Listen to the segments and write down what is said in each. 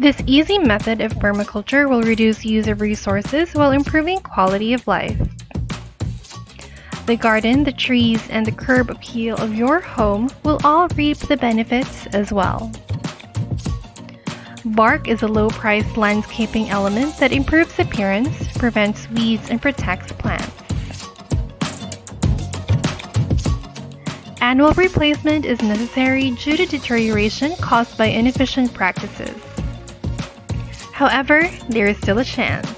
This easy method of permaculture will reduce use of resources while improving quality of life. The garden, the trees, and the curb appeal of your home will all reap the benefits as well. Bark is a low-priced landscaping element that improves appearance, prevents weeds, and protects plants. Annual replacement is necessary due to deterioration caused by inefficient practices. However, there is still a chance.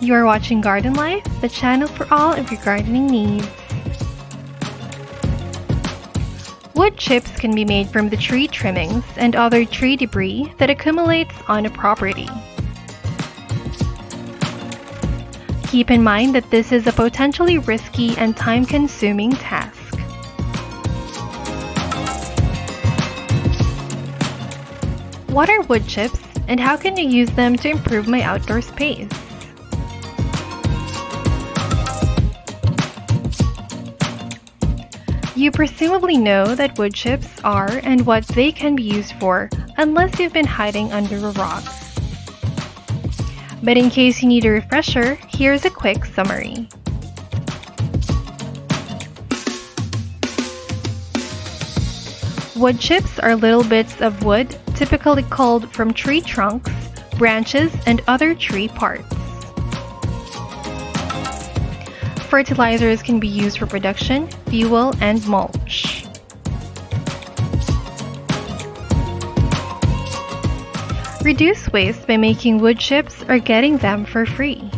You are watching Garden Life, the channel for all of your gardening needs. Wood chips can be made from the tree trimmings and other tree debris that accumulates on a property. Keep in mind that this is a potentially risky and time-consuming task. What are wood chips and how can you use them to improve my outdoor space? You presumably know that wood chips are and what they can be used for, unless you've been hiding under a rock. But in case you need a refresher, here's a quick summary. Wood chips are little bits of wood typically culled from tree trunks, branches, and other tree parts. Fertilizers can be used for production, fuel, and mulch. Reduce waste by making wood chips or getting them for free.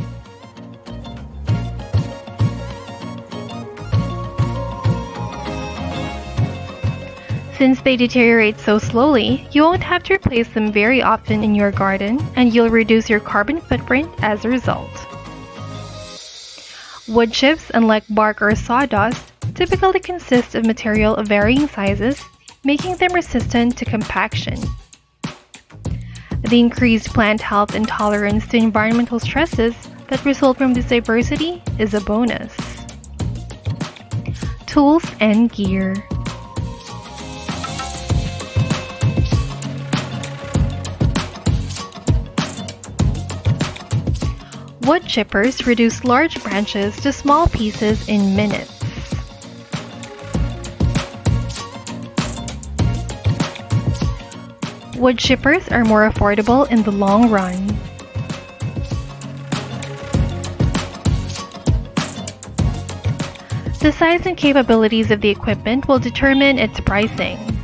Since they deteriorate so slowly, you won't have to replace them very often in your garden, and you'll reduce your carbon footprint as a result. Wood chips, unlike bark or sawdust, typically consist of material of varying sizes, making them resistant to compaction. The increased plant health and tolerance to environmental stresses that result from this diversity is a bonus. Tools and gear. Wood chippers reduce large branches to small pieces in minutes. Wood chippers are more affordable in the long run. The size and capabilities of the equipment will determine its pricing.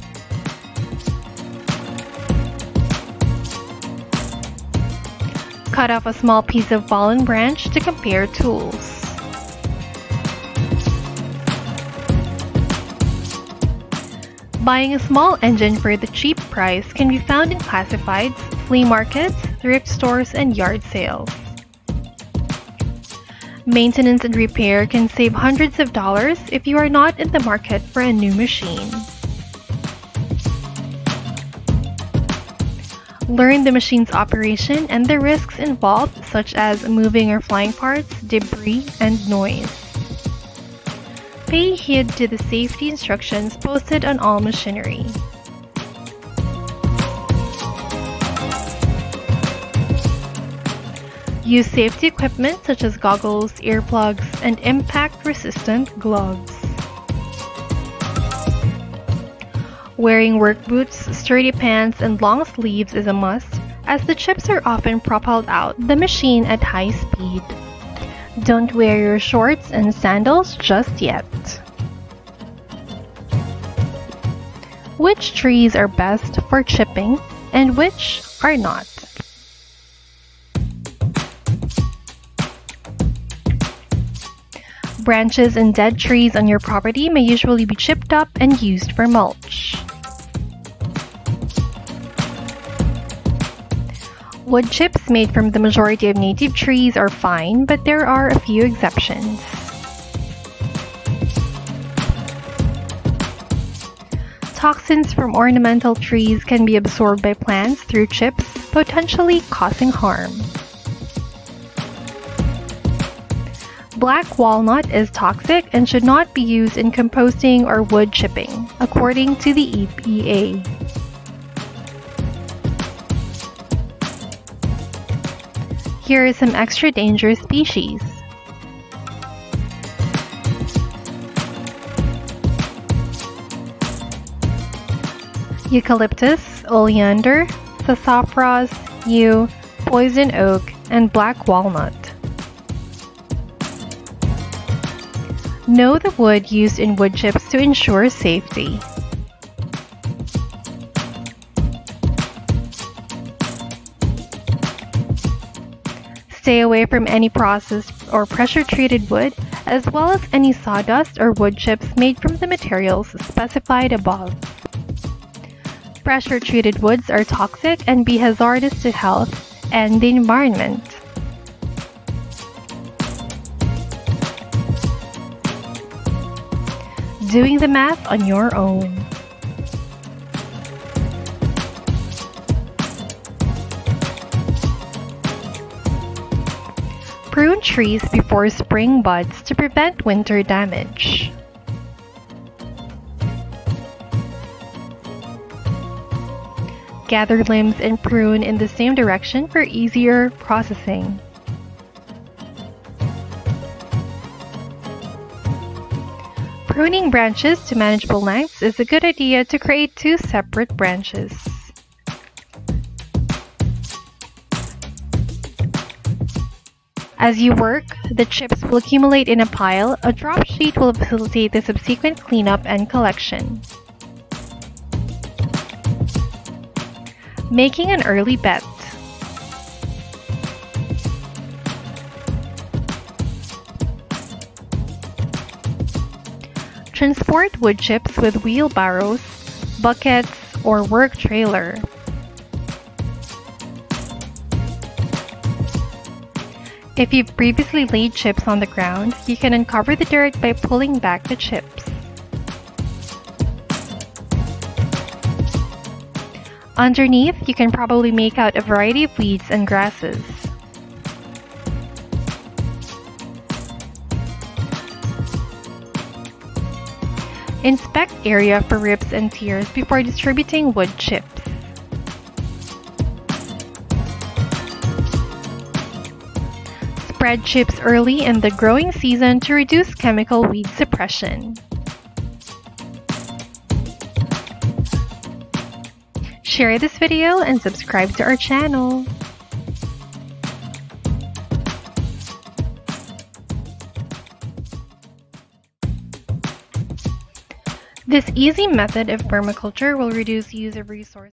Cut off a small piece of fallen branch to compare tools. Buying a small engine for the cheap price can be found in classifieds, flea markets, thrift stores, and yard sales. Maintenance and repair can save hundreds of dollars if you are not in the market for a new machine. Learn the machine's operation and the risks involved such as moving or flying parts, debris, and noise. Pay heed to the safety instructions posted on all machinery. Use safety equipment such as goggles, earplugs, and impact-resistant gloves. Wearing work boots, sturdy pants, and long sleeves is a must, as the chips are often propelled out the machine at high speed. Don't wear your shorts and sandals just yet. Which trees are best for chipping and which are not? Branches and dead trees on your property may usually be chipped up and used for mulch. Wood chips made from the majority of native trees are fine, but there are a few exceptions. Toxins from ornamental trees can be absorbed by plants through chips, potentially causing harm. Black walnut is toxic and should not be used in composting or wood chipping, according to the EPA. Here are some extra dangerous species. Eucalyptus, oleander, sassafras, yew, poison oak, and black walnut. Know the wood used in wood chips to ensure safety. Stay away from any processed or pressure-treated wood, as well as any sawdust or wood chips made from the materials specified above. Pressure-treated woods are toxic and be hazardous to health and the environment. Doing the math on your own. Prune trees before spring buds to prevent winter damage. Gather limbs and prune in the same direction for easier processing. Pruning branches to manageable lengths is a good idea to create two separate branches. As you work, the chips will accumulate in a pile. A drop sheet will facilitate the subsequent cleanup and collection. Making an early bet. Transport wood chips with wheelbarrows, buckets, or work trailer. If you've previously laid chips on the ground, you can uncover the dirt by pulling back the chips. Underneath, you can probably make out a variety of weeds and grasses. Inspect area for rips and tears before distributing wood chips. Spread chips early in the growing season to reduce chemical weed suppression. Share this video and subscribe to our channel. This easy method of permaculture will reduce use of resources.